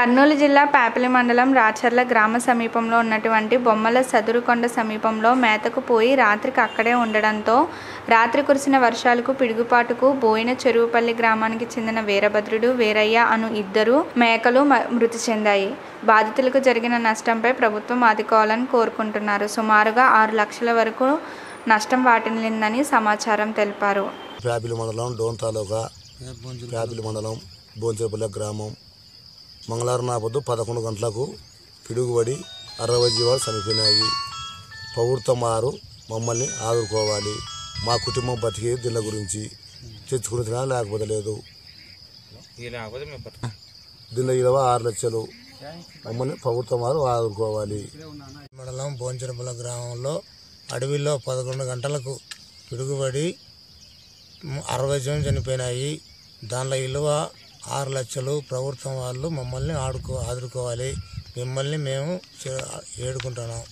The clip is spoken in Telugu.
కర్నూలు జిల్లా పేపలి మండలం రాచర్ల గ్రామ సమీపంలో ఉన్నటువంటి బొమ్మల సదురుకొండ సమీపంలో మేతకు పోయి రాత్రికి అక్కడే ఉండడంతో రాత్రి కురిసిన వర్షాలకు పిడుగుపాటుకు బోయిన చెరువుపల్లి గ్రామానికి చెందిన వీరభద్రుడు వీరయ్య అను ఇద్దరు మేకలు మృతి చెందాయి. బాధితులకు జరిగిన నష్టంపై ప్రభుత్వం ఆదుకోవాలని కోరుకుంటున్నారు. సుమారుగా ఆరు లక్షల వరకు నష్టం వాటిల్లిందని సమాచారం తెలిపారు. మండలం మండలం గ్రామం మంగళవారం నా పొద్దు పదకొండు గంటలకు పిడుగుబడి అరవై జీవాలు చనిపోయినాయి. ప్రభుత్వం వారు మమ్మల్ని ఆదుకోవాలి. మా కుటుంబం బతికి దీని గురించి తెచ్చుకుని లేకపోతే లేదు. దీనిలో ఇరవ ఆరు లక్షలు మమ్మల్ని ప్రభుత్వం వారు ఆదుకోవాలి. మండలం బోంచెరపల్లి గ్రామంలో అడవిలో పదకొండు గంటలకు పిడుగుబడి అరవై జనం చనిపోయినాయి. దానిలో విలువ ఆరు లక్షలు ప్రభుత్వం వాళ్ళు మమ్మల్ని ఆడుకో ఆదుకోవాలి. మిమ్మల్ని మేము వేడుకుంటున్నాం ఏడుకుంటున్నాం.